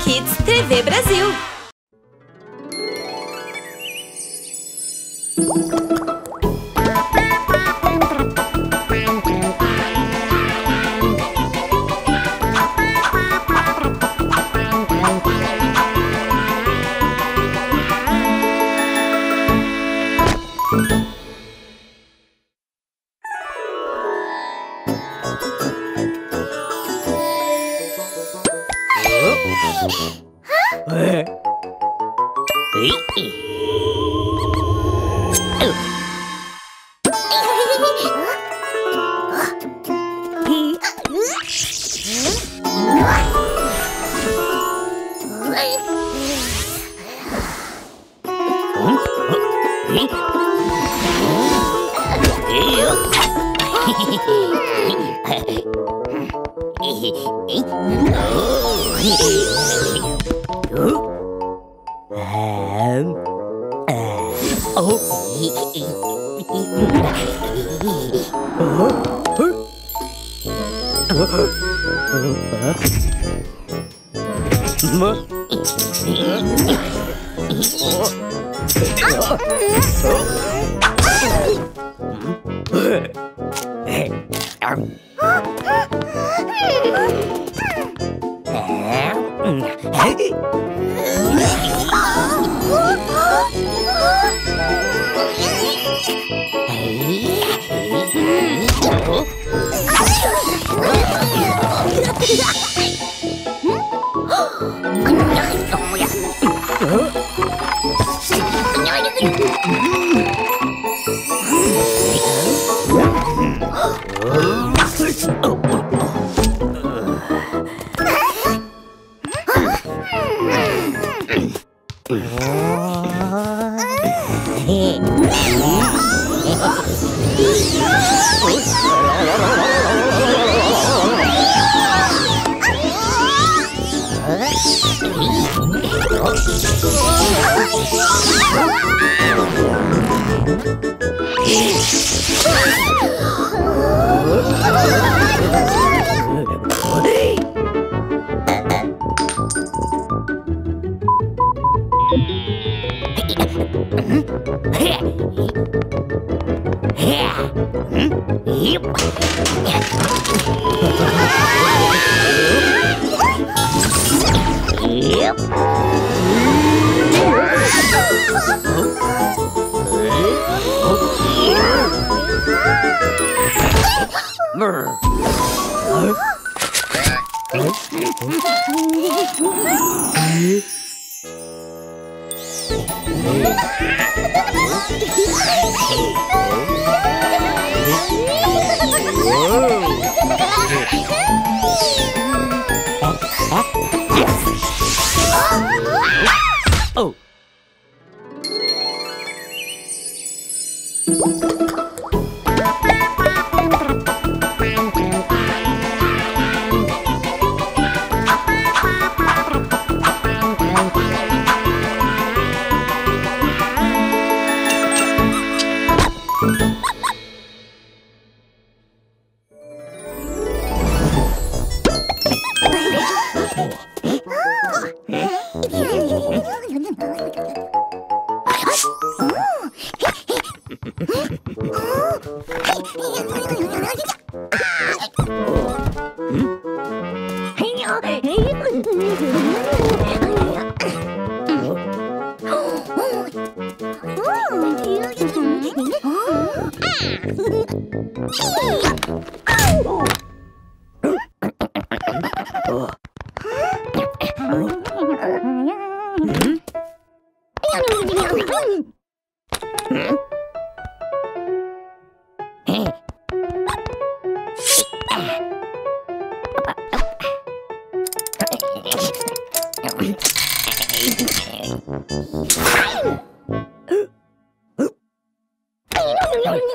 Kids TV Brasil. え？っ Oh. Oh, Yep. Yep. Oh.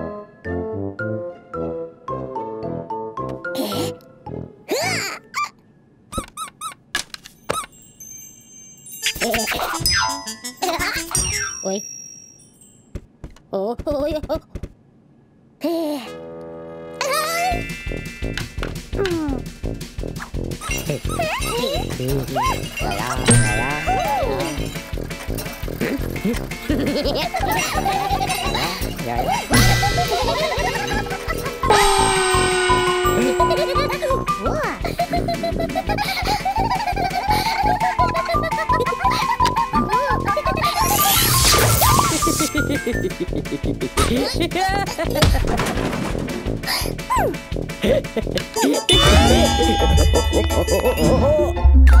Rồi đó, rồi đó Oh, oh, oh, oh, oh.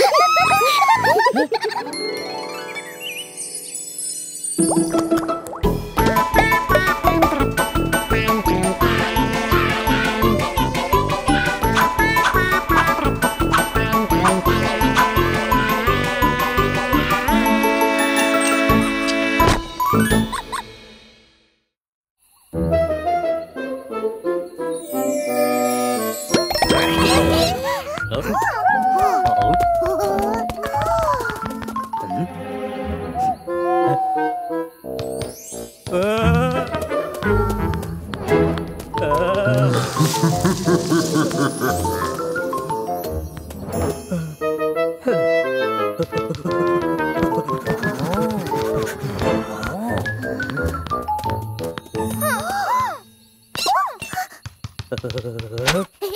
Uh,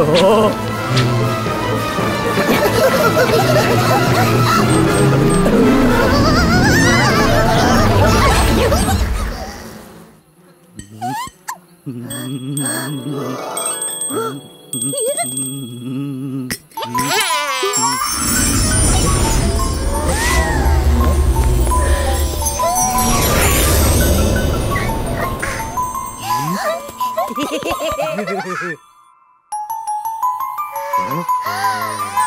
Hehehehe Hum.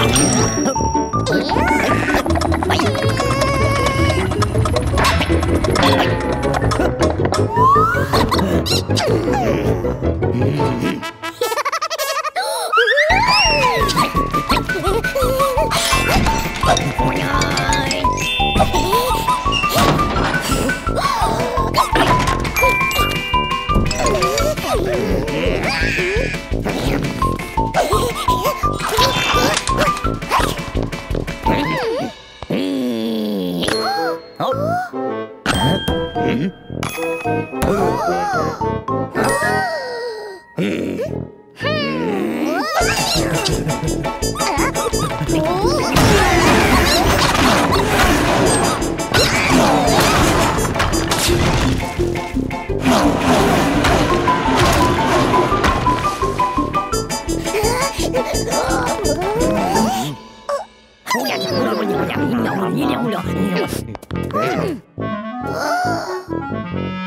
Yeah. Oh! Thank you.